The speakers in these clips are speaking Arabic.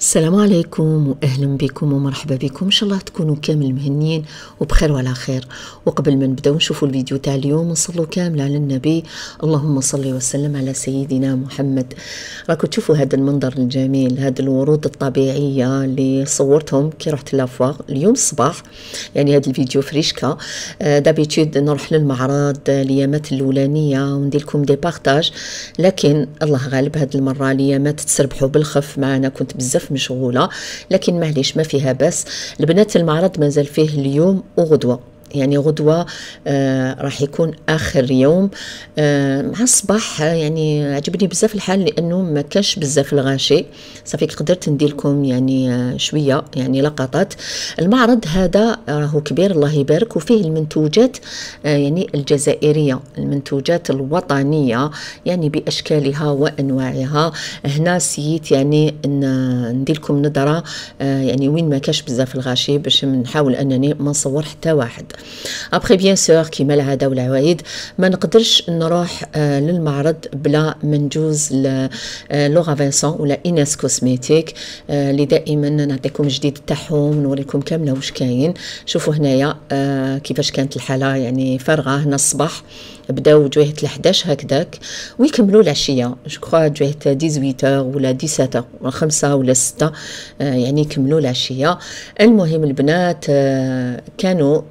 السلام عليكم واهلا بكم ومرحبا بكم. إن شاء الله تكونوا كامل مهنيين وبخير وعلى خير. وقبل ما نبداو نشوفوا الفيديو تاع اليوم نصلوا كامل على النبي. اللهم صل وسلم على سيدنا محمد. راكم تشوفوا هذا المنظر الجميل هذه الورود الطبيعية اللي صورتهم كي رحت la foire اليوم الصباح. يعني هذا الفيديو فريشكا آه d'habitude نروح للمعرض الأيامات الأولانية وندير لكم des partages لكن الله غالب هذه المرة الأيامات تسربحوا بالخف. معنا كنت بزاف مشغوله لكن معليش ما فيها بس. البنات المعرض مازال فيه اليوم وغدوه يعني غدوة آه راح يكون آخر يوم. آه مع الصباح يعني عجبني بزاف الحال لأنه ما كانش بزاف الغاشي. صافي قدرت ندير لكم يعني آه شوية يعني لقطات. المعرض هذا راهو كبير الله يبارك وفيه المنتوجات آه يعني الجزائرية المنتوجات الوطنية يعني بأشكالها وأنواعها. هنا سيت يعني ندير لكم نظرة آه يعني وين ما كاش بزاف الغاشي باش نحاول أنني ما نصور حتى واحد. après bien sûr كيما العاده والعوايد ما نقدرش نروح للمعرض بلا ما نجوز لوغا فينسون ولا ايناس كوسميتيك اللي دائما نعطيكم جديد تاعهم نوريكم كامله واش كاين شوفوا هنايا كيفاش كانت الحاله يعني فارغه هنا الصباح بداو جوهة ل11 هكذاك ويكملوا العشيه je crois جوهة 18 ولا 17 ولا 5 ولا 6 يعني يكملوا العشيه المهم البنات كانوا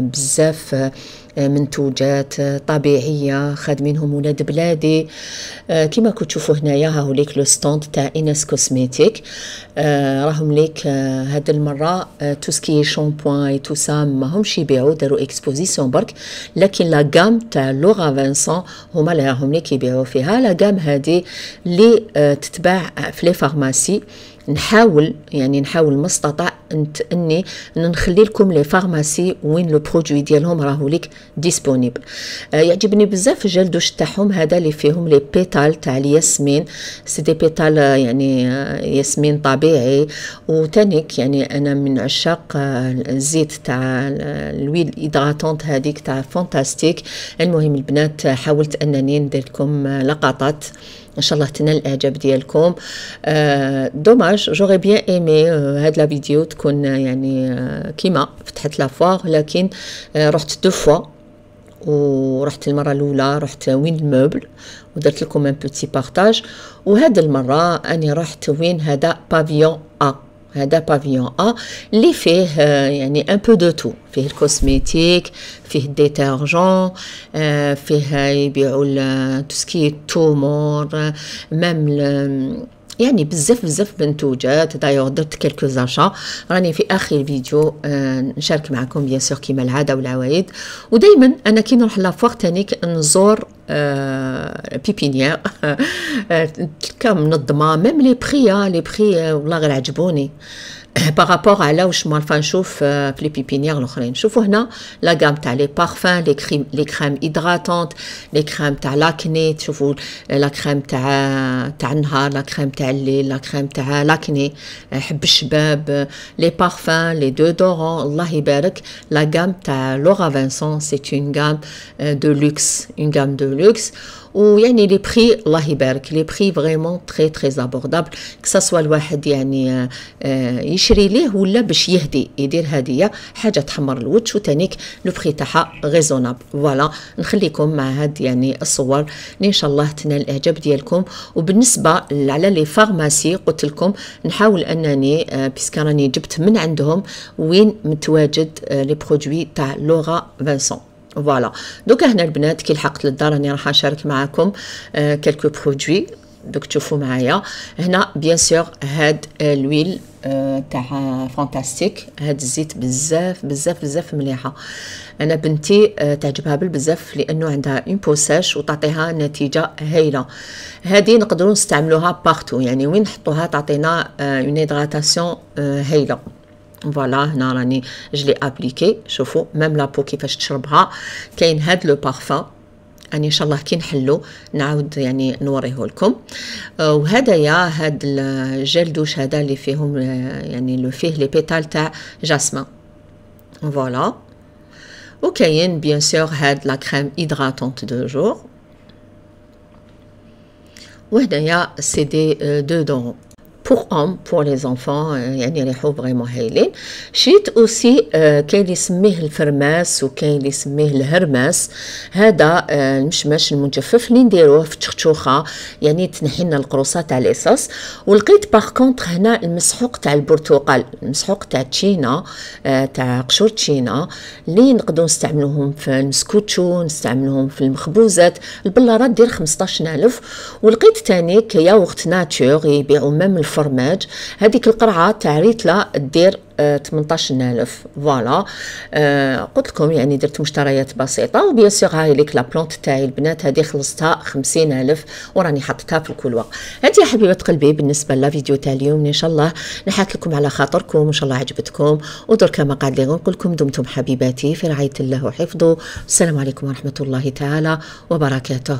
بزاف منتوجات طبيعية خادمينهم ولاد بلادي. كما كنتوا تشوفوا هنايا ها هوليك le stand تاع ايناس كوسميتيك. راهم ليك هاد المرة tout ce qui shampooing tout ça ماهمش يبيعوا داروا exposition برك. لكن la gamme تاع لوغا فانسون هما اللي راهم ليك يبيعوا فيها. la gamme هادي اللي تتباع في les pharmacies. نحاول يعني نحاول ما اني نخلي لكم les pharmacies وين le produit ديالهم راهو ليك disponible آه يعجبني بزاف ال gel douche تاعهم هذا اللي فيهم les pétales تاع الياسمين. c'est des pétales يعني ياسمين طبيعي. وتانيك يعني أنا من عشاق الزيت تاع l'huile hydratante هذيك تاع فانتاستيك المهم البنات حاولت أنني ندير لكم لقطات. إن شاء الله تنال الإعجاب ديالكم. آه dommage j'aurais bien aimé آه هاد la vidéo تكون يعني آه كيما فتحت la foire لكن آه رحت deux fois ورحت المرة الأولى رحت وين ال meuble ودرت لكم un petit partage وهاد المرة أني رحت وين هذا pavillon A هذا pavillon A اللي فيه يعني un peu de tout فيه ال cosmétique فيه ال détergent فيه يبيعوا tout ce qui تومور même يعني بزاف بزاف منتوجات دايوغ درت quelques achats. راني في آخر الفيديو آه نشارك معكم bien sûr كيما العادة والعوايد ودائما أنا كي نروح la foire تانيك نزور آه pépinière تلقى منظمة. même les prix les prix والله غير عجبوني. par rapport على واش مالفا نشوف في les pépinières الاخرين شوفوا هنا la gamme تاع les parfums les crèmes les crèmes hydratantes les crèmes تاع l'acné تشوفوا la crème تاع تاع النهار la crème تاع الليل la crème تاع l'acné حب الشباب les parfums les déodorants الله يبارك la gamme تاع لورا فينسون c'est une gamme de luxe une gamme de luxe ويعني les prix الله يبارك les prix vraiment très très abordables كسا الواحد يعني يشري ليه ولا باش يهدي يدير هديه حاجة تحمر الوجه وتانيك le prix تاعها raisonnable voilà نخليكم مع هاد يعني الصور اللي ان شاء الله تنال الاعجاب ديالكم وبالنسبه على les pharmacies قلت لكم نحاول انني puisque راني جبت من عندهم وين متواجد les produits تاع لورا فانسون voilà دوكا هنا البنات كي لحقت للدار راني راح نشارك معاكم آه quelques produits دوك تشوفوا معايا. هنا bien sûr هاد l'huile آه تاع فانتاستيك هاد الزيت بزاف بزاف بزاف مليحة. أنا بنتي آه تعجبها بالبزاف لأنه عندها une peau sèche وتعطيها نتيجة هايلة. هذه نقدروا نستعملوها partout يعني وين نحطوها؟ تعطينا une hydratation هايلة. voilà هنا راني je l'ai appliqué شوفوا même la peau كيفاش تشربها كاين هاد le parfum اني إن شاء الله كي نحلو نعاود يعني نوريه لكم. آه وهدايا هاد ال gel douche هذا اللي فيهم يعني اللي فيه les pétales تاع jasmin voilà وكاين bien sûr هاد la crème hydratante de jour وهنايا c'est des déodorants pour hommes pour les enfants يعني ريحو vraiment هايلين. شريت aussi آه كاين اللي يسميه الفرماس وكاين اللي يسميه الهرماس. هذا آه المشمش المجفف اللي نديروه في تشخشوخه يعني تنحي لنا القروصات تاع الاساس ولقيت par contre هنا المسحوق تاع البرتقال المسحوق تاع تشينا آه تاع قشور تشينا اللي نقدروا نستعملوهم في المسكوتشو نستعملوهم في المخبوزات. البلارات دير 15000 ولقيت تاني yaourt nature يبيعوا même الفرماج هذيك القرعة تاع ريتلا دير 18000 voilà. آه قلت لكم يعني درت مشتريات بسيطة و bien sûr هاي ليك la plante تاعي البنات هذه خلصتها 50000 وراني حطيتها في ال couloir هذه يا حبيبة قلبي بالنسبة la vidéo تاع اليوم إن شاء الله نحكي لكم على خاطركم وإن شاء الله عجبتكم. ودرك ما قاعد لي نقول لكم دمتم حبيباتي في رعاية الله وحفظه. السلام عليكم ورحمة الله تعالى وبركاته.